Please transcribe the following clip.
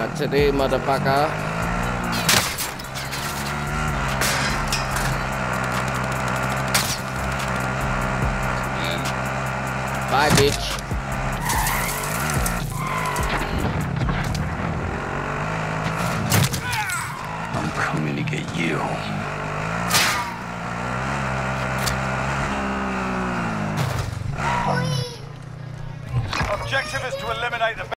Not today, motherfucker. Bye, bitch. I'm coming to get you. Objective is to eliminate the